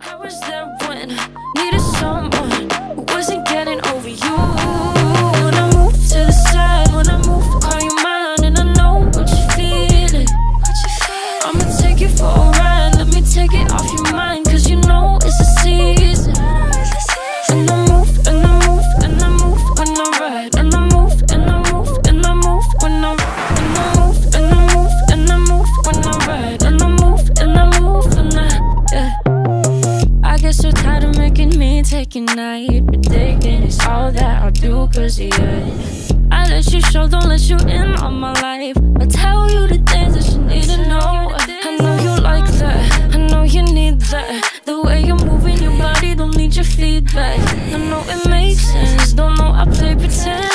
I was there when You're making me take a night But taking is all that I'll do cause of you. I let you show, don't let you in on my life. I tell you the things that you need to know. I know you like that, I know you need that. The way you're moving your body, don't need your feedback. I know it makes sense, don't know I play pretend.